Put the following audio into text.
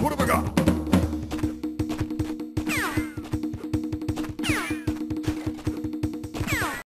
こルバが